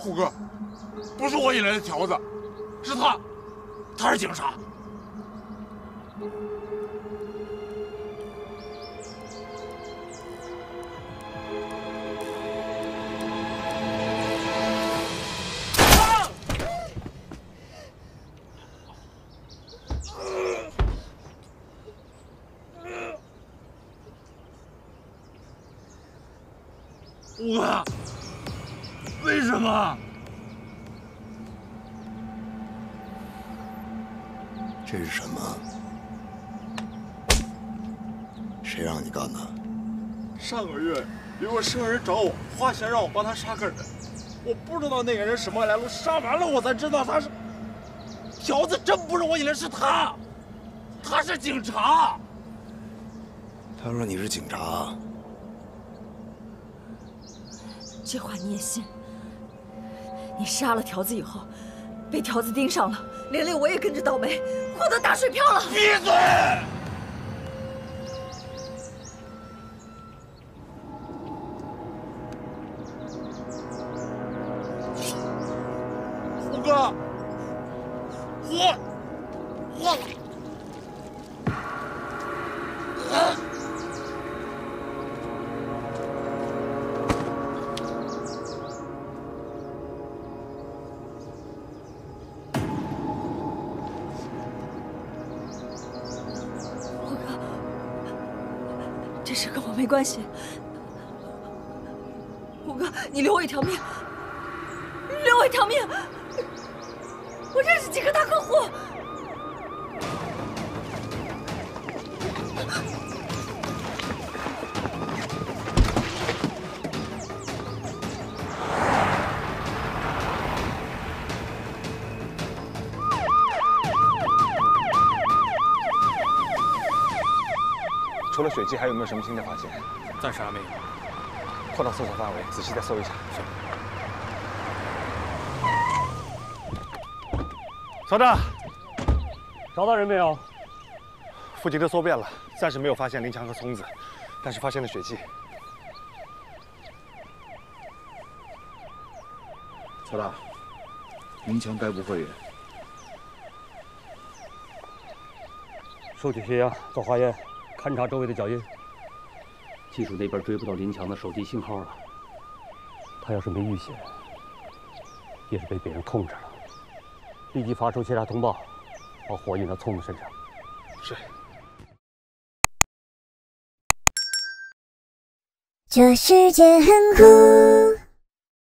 虎哥，不是我引来的条子，是他，他是警察。虎哥，为什么？这是什么？谁让你干的？上个月有个生人找我，花钱让我帮他杀个人，我不知道那个人什么来路，杀完了我才知道他是条子，真不是我引来，是他，他是警察。他说你是警察。这话你也信？你杀了条子以后，被条子盯上了，连累我也跟着倒霉，获得打水漂了。闭嘴！虎哥，我我。这事跟我没关系。五哥，你留我一条命，留我一条命！我认识几个大客户。除了血迹，还有没有什么新的发现？暂时还没有。扩大搜索范围，仔细再搜一下。是。曹大，找到人没有？附近都搜遍了，暂时没有发现林强和聪子，但是发现了血迹。曹大，林强该不会……收取血样，做化验，勘察周围的脚印。技术那边追不到林强的手机信号了。他要是没遇险，也是被别人控制了。立即发出协查通报，把火引到聪子身上。是。这世界很酷。